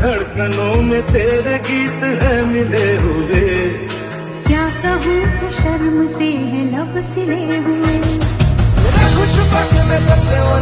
धड़कनों में तेरे गीत है मिले हुए। क्या कहूँ कि शर्म से है लब सिले हुए। कुछ में सबसे वो